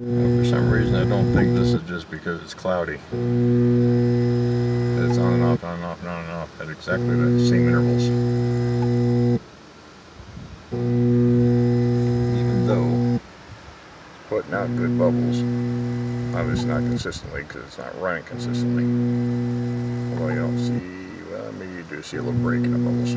For some reason, I don't think this is just because it's cloudy. It's on and off, on and off, and on and off at exactly the same intervals. Even though it's putting out good bubbles, obviously not consistently because it's not running consistently. Although you don't see, well, maybe you do see a little break in the bubbles.